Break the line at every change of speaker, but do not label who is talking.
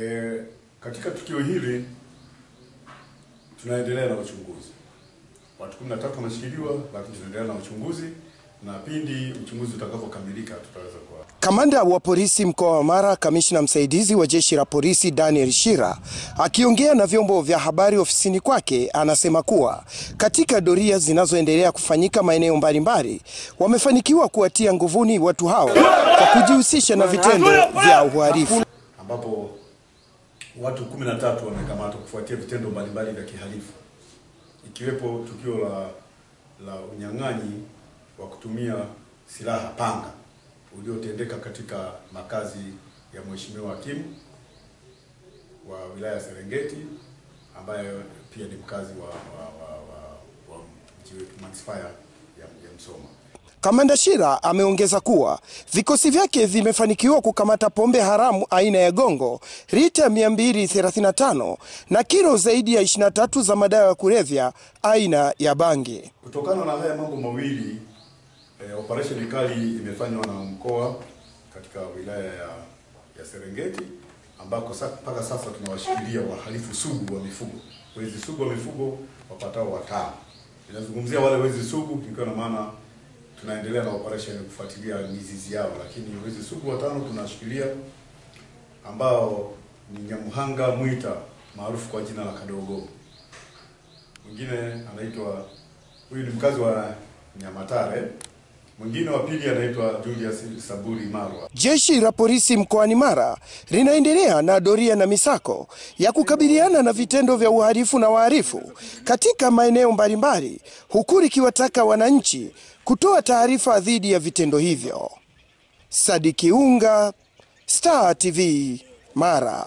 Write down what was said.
E, katika tukio hili tunaendelea na uchunguzi. Watu 13 wameshikiliwa, lakini tunaendelea na uchunguzi na pindi uchunguzi utakapokamilika tutaweza kwa
Kamanda wa polisi mkoa wa Mara, kamishna msaidizi wa jeshi la polisi Daniel Shira akiongea na vyombo vya habari ofisini kwake, anasema kuwa katika doria zinazoendelea kufanyika maeneo mbalimbali wamefanikiwa kuwatia nguvuni watu hao kwa kujihusisha na vitendo vya uhalifu.
ambapo watu 13 wamekamatwa kufuatia vitendo mbalimbali vya kihalifu ikiwepo tukio la la unyang'anyi wa kutumia silaha panga uliotendeka katika makazi ya Mheshimiwa Hakimu wa wilaya ya Serengeti ambaye pia ni mkazi wa wa, wa, wa, wa wa manispaa ya, ya Msoma.
Kamanda Shira ameongeza kuwa vikosi vyake vimefanikiwa kukamata pombe haramu aina ya gongo lita 235 na kilo zaidi ya 23 za madawa ya kulevya aina ya bangi.
Kutokana na haya mambo mawili eh, operation kali imefanywa na mkoa katika wilaya ya, ya Serengeti ambako sa- mpaka sasa tunawashikilia wahalifu sugu wa mifugo, wezi sugu wa mifugo wapatao watano. Inazungumzia wale wezi sugu ikiwa na maana tunaendelea na operation kufuatilia mizizi yao, lakini wezi sugu watano tunashikilia ambao ni Nyamuhanga Mwita maarufu kwa jina la Kadogo mwingine anaitwa huyu ni mkazi wa Nyamatare, mwingine wa pili anaitwa Julius Saburi Marwa.
Jeshi la polisi mkoani Mara linaendelea na doria na misako ya kukabiliana na vitendo vya uhalifu na wahalifu katika maeneo mbalimbali, huku likiwataka wananchi kutoa taarifa dhidi ya vitendo hivyo. Sadiki Unga, Star TV, Mara.